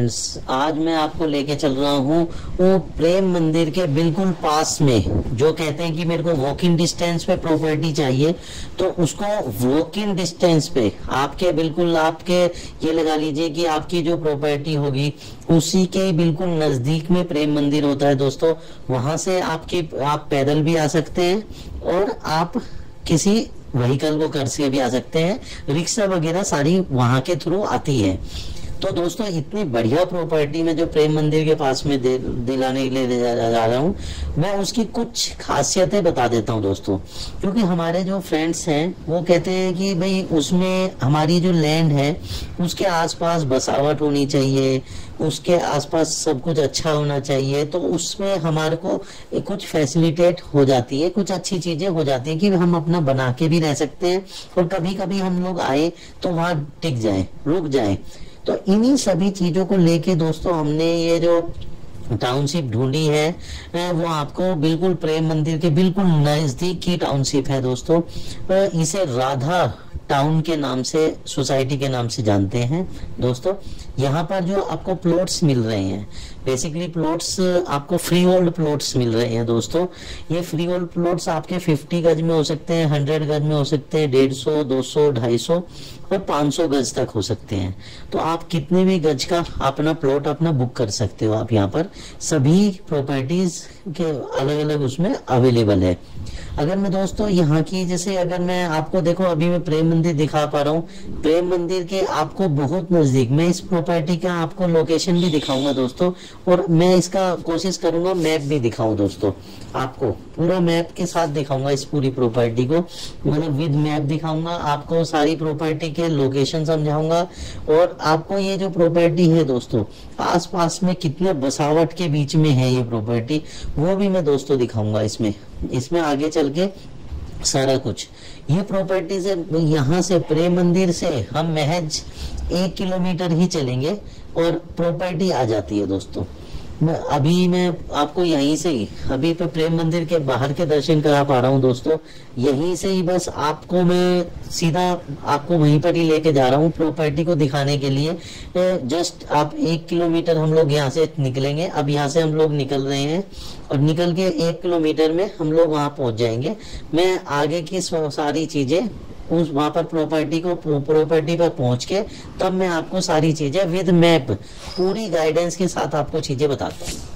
आज मैं आपको लेके चल रहा हूँ वो प्रेम मंदिर के बिल्कुल पास में, जो कहते हैं कि मेरे को वॉक इन डिस्टेंस पे प्रॉपर्टी चाहिए। तो उसको वॉक इन डिस्टेंस पे आपके बिल्कुल, आपके ये लगा लीजिए कि आपकी जो प्रॉपर्टी होगी, उसी के बिल्कुल नज़दीक में प्रेम मंदिर होता है दोस्तों। वहाँ से आपकी, आप पैदल भी आ सकते हैं और आप किसी व्हीकल को कर से भी आ सकते हैं। रिक्शा वगैरह सारी वहाँ के थ्रू आती है। तो दोस्तों इतनी बढ़िया प्रॉपर्टी में जो प्रेम मंदिर के पास में दिलाने के लिए जा, जा, जा रहा हूँ मैं उसकी कुछ खासियतें बता देता हूँ दोस्तों। क्योंकि हमारे जो फ्रेंड्स हैं वो कहते हैं कि भाई उसमें हमारी जो लैंड है उसके आसपास बसावट होनी चाहिए उसके आसपास सब कुछ अच्छा होना चाहिए तो उसमें हमारे को कुछ फैसिलिटेट हो जाती है कुछ अच्छी चीज़ें हो जाती है कि हम अपना बना के भी रह सकते हैं और कभी कभी हम लोग आए तो वहाँ टिक जाए रुक जाए। तो इन्हीं सभी चीज़ों को लेके दोस्तों हमने ये जो टाउनशिप ढूंढी है वो आपको बिल्कुल प्रेम मंदिर के बिल्कुल नज़दीक की टाउनशिप है दोस्तों। इसे राधा टाउन के नाम से सोसाइटी के नाम से जानते हैं दोस्तों। यहाँ पर जो आपको प्लॉट्स मिल रहे हैं बेसिकली प्लॉट्स आपको फ्री होल्ड प्लॉट्स मिल रहे हैं दोस्तों। ये फ्री होल्ड प्लॉट्स आपके 50 गज में हो सकते हैं 100 गज में हो सकते हैं 150 200 250 और 500 गज तक हो सकते हैं। तो आप कितने भी गज का अपना प्लॉट अपना बुक कर सकते हो आप यहाँ पर। सभी प्रॉपर्टीज़ के अलग अलग उसमें अवेलेबल है। अगर मैं दोस्तों यहाँ की, जैसे अगर मैं आपको देखो, अभी मैं प्रेम मंदिर दिखा पा रहा हूँ। प्रेम मंदिर के आपको बहुत नज़दीक, मैं इस का आपको लोकेशन भी दिखाऊँगा दोस्तों, और मैं इसका कोशिश करूँगा मैप भी दिखाऊँ दोस्तों, आपको। पूरा मैप के साथ दिखाऊँगा इस पूरी प्रॉपर्टी को। मतलब विद मैप दिखाऊँगा, आपको सारी प्रॉपर्टी के लोकेशन समझाऊँगा, और आपको ये जो प्रॉपर्टी है दोस्तों आस पास में कितने बसावट के बीच में है ये प्रॉपर्टी वो भी मैं दोस्तों दिखाऊँगा इसमें। इसमें आगे चल के सारा कुछ। ये प्रॉपर्टी से, यहाँ से प्रेम मंदिर से हम महज एक किलोमीटर ही चलेंगे और प्रॉपर्टी आ जाती है दोस्तों। अभी मैं आपको यहीं से ही, अभी तो प्रेम मंदिर के बाहर के दर्शन करा पा रहा हूँ दोस्तों। यहीं से ही बस आपको मैं सीधा आपको वहीं पर ही लेके जा रहा हूँ प्रॉपर्टी को दिखाने के लिए। जस्ट आप एक किलोमीटर हम लोग यहाँ से निकलेंगे। अब यहाँ से हम लोग निकल रहे हैं और निकल के एक किलोमीटर में हम लोग वहाँ पहुँच जाएँगे। मैं आगे की सारी चीज़ें उस वहाँ पर प्रॉपर्टी को प्रॉपर्टी पर पहुँच के तब मैं आपको सारी चीज़ें विद मैप पूरी गाइडेंस के साथ आपको चीज़ें बताता हूँ।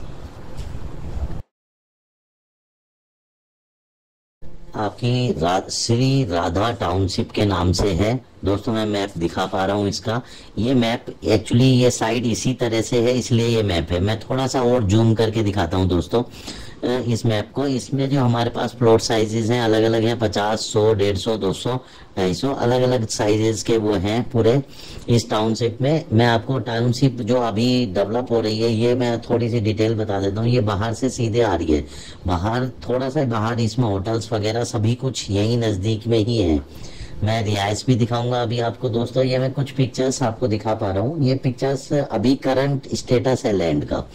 आपकी रा, श्री राधा टाउनशिप के नाम से है। दोस्तों मैं मैप दिखा पा रहा हूँ इसका। ये मैप एक्चुअली ये साइड इसी तरह से है इसलिए ये मैप है। मैं थोड़ा सा और जूम करके दिखाता हूँ दोस्तों। इस मैप को। इसमें जो हमारे पास प्लॉट साइजेस हैं अलग अलग हैं, पचास, सौ, डेढ़ सौ, दो सौ, ढाई सौ अलग अलग साइजेस के वो हैं पूरे इस टाउनशिप में। मैं आपको टाउनशिप जो अभी डेवलप हो रही है, ये मैं थोड़ी सी डिटेल बता देता हूँ। ये बाहर से सीधे आ रही है। बाहर थोड़ा सा बाहर इसमें होटल्स वगैरह सभी कुछ यही नज़दीक में ही है। मैं रिहाइश भी दिखाऊँगा अभी आपको दोस्तों। ये मैं कुछ पिक्चर्स आपको दिखा पा रहा हूँ। ये पिक्चर्स अभी करंट स्टेटस है लैंड का।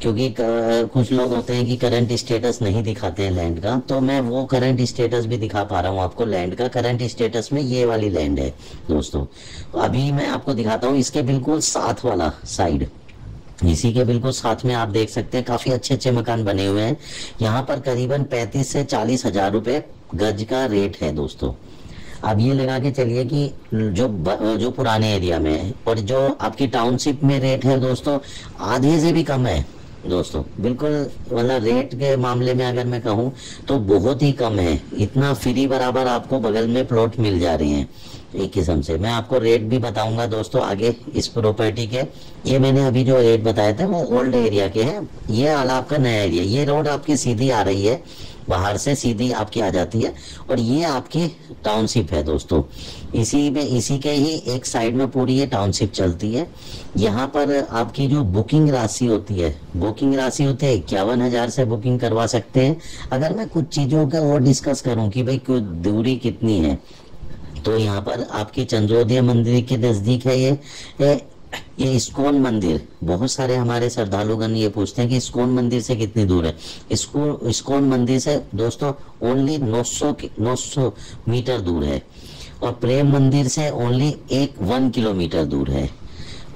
क्योंकि कुछ लोग होते हैं कि करंट स्टेटस नहीं दिखाते हैं लैंड का तो मैं वो करंट स्टेटस भी दिखा पा रहा हूँ आपको लैंड का। करंट स्टेटस में ये वाली लैंड है, दोस्तों। तो अभी मैं आपको दिखाता हूँ, इसके बिल्कुल साथ वाला साइड इसी के बिल्कुल साथ में आप देख सकते हैं, काफ़ी अच्छे अच्छे मकान बने हुए हैं। यहाँ पर करीबन पैंतीस से चालीस हज़ार रुपए गज का रेट है, दोस्तों। अब ये लगा के चलिए कि जो जो पुराने एरिया में है, और जो आपकी टाउनशिप में रेट है, दोस्तों, आधे से भी कम है। दोस्तों। बिल्कुल मतलब रेट के मामले में अगर मैं कहूँ तो बहुत ही कम है। इतना फ्री बराबर आपको बगल में प्लॉट मिल जा रहे हैं, एक किस्म से। मैं आपको रेट भी बताऊँगा दोस्तों, आगे इस प्रॉपर्टी के। ये मैंने अभी जो रेट बताए थे, वो ओल्ड एरिया के हैं। ये वाला आपका नया एरिया ये रोड आपकी सीधी आ रही है। बाहर से सीधी आपकी आ जाती है और ये आपकी टाउनशिप है दोस्तों। इसी में इसी के ही एक साइड में पूरी ये टाउनशिप चलती है। यहाँ पर आपकी जो बुकिंग राशि होती है बुकिंग राशि होती है इक्यावन हज़ार से बुकिंग करवा सकते हैं। अगर मैं कुछ चीज़ों का और डिस्कस करूँ कि भाई दूरी कितनी है तो यहाँ पर आपकी चंद्रोदय मंदिर के नज़दीक है ये, ये इस्कॉन मंदिर। बहुत सारे हमारे श्रद्धालुगण ये पूछते हैं कि इस्कॉन मंदिर से कितनी दूर है? इसको, इस्कॉन मंदिर से दोस्तों ओनली 900 900 मीटर दूर है। और प्रेम मंदिर से ओनली एक वन किलोमीटर दूर है।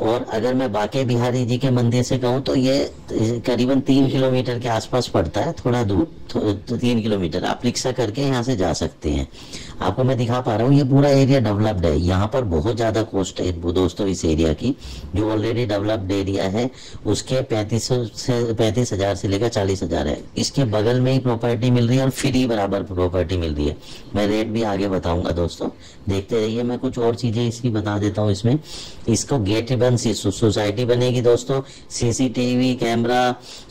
और अगर मैं बाके बिहारी जी के मंदिर से कहूँ तो ये करीबन तीन किलोमीटर के आसपास पड़ता है, थोड़ा दूर तो तीन किलोमीटर। आप रिक्शा करके यहाँ से जा सकते हैं। आपको मैं दिखा पा रहा हूँ, ये पूरा एरिया डेवलप्ड है। यहाँ पर बहुत ज़्यादा कोस्ट है दोस्तों इस एरिया की, जो ऑलरेडी डेवलप्ड एरिया है, उसके पैंतीस से, पैंतीस हज़ार से लेकर चालीस हज़ार है। इसके बगल में ही प्रॉपर्टी मिल रही है और फ्री बराबर प्रॉपर्टी मिल रही है। मैं रेट भी आगे बताऊँगा दोस्तों। देखते रहिए, मैं कुछ और चीज़ें इसकी बता देता हूँ इसमें। इसको गेट बन सोसाइटी बनेगी दोस्तों सीसीटीवी कैमरा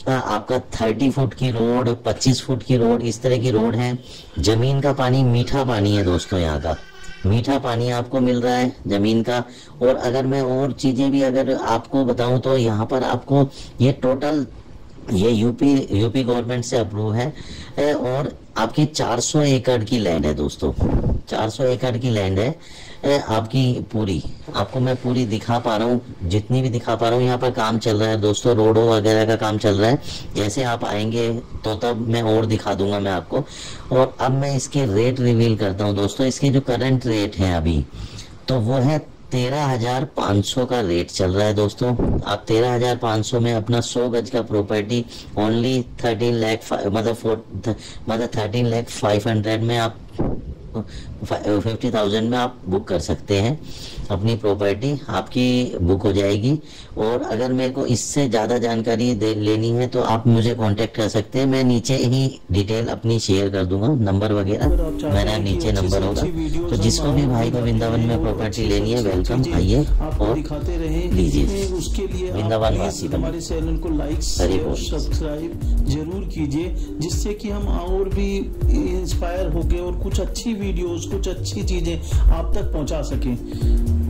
आपका थर्टी फुट की रोड पच्चीस फुट की रोड इस तरह की रोड है। ज़मीन का पानी मीठा पानी है दोस्तों यहाँ का। मीठा पानी आपको मिल रहा है ज़मीन का। और अगर मैं और चीज़ें भी अगर आपको बताऊँ तो यहाँ पर आपको ये टोटल ये यूपी यूपी गवर्नमेंट से अप्रूव है। और आपकी 400 एकड़ की लैंड है दोस्तों। 400 एकड़ की लैंड है। आपकी पूरी। आपको मैं पूरी दिखा पा रहा हूँ, जितनी भी दिखा पा रहा हूँ, यहाँ पर काम चल रहा है। दोस्तों, रोडो वगैरह का काम चल रहा है। जैसे आप आएँगे तो तब मैं और दिखा दूँगा मैं आपको। और अब मैं इसके रेट रिवील करता हूँ दोस्तों। इसके जो करंट रेट है अभी तो वो है तेरह हज़ार पाँच सौ का रेट चल रहा है दोस्तों। आप तेरह हज़ार पाँच सौ में अपना सौ गज का प्रॉपर्टी ओनली थर्टीन लैख मतलब मतलब थर्टीन लैख फाइव हंड्रेड में आप फिफ्टी थाउज़ेंड में आप बुक कर सकते हैं अपनी प्रॉपर्टी आपकी बुक हो जाएगी। और अगर मेरे को इससे ज़्यादा जानकारी दे लेनी है तो आप मुझे कांटेक्ट कर सकते हैं। मैं नीचे ही डिटेल अपनी शेयर कर दूँगा नंबर वगैरह। मेरा नीचे नंबर होगा। तो जिसको भी भाई को वृंदावन में प्रॉपर्टी लेनी है वेलकम आइए और दिखाते लीजिए वृंदावन वासी हमारे चैनल को लाइक सब्सक्राइब ज़रूर कीजिए जिससे कि हम और भी इंस्पायर हो गए और कुछ अच्छी वीडियोस कुछ अच्छी चीज़ें आप तक पहुँचा सकें।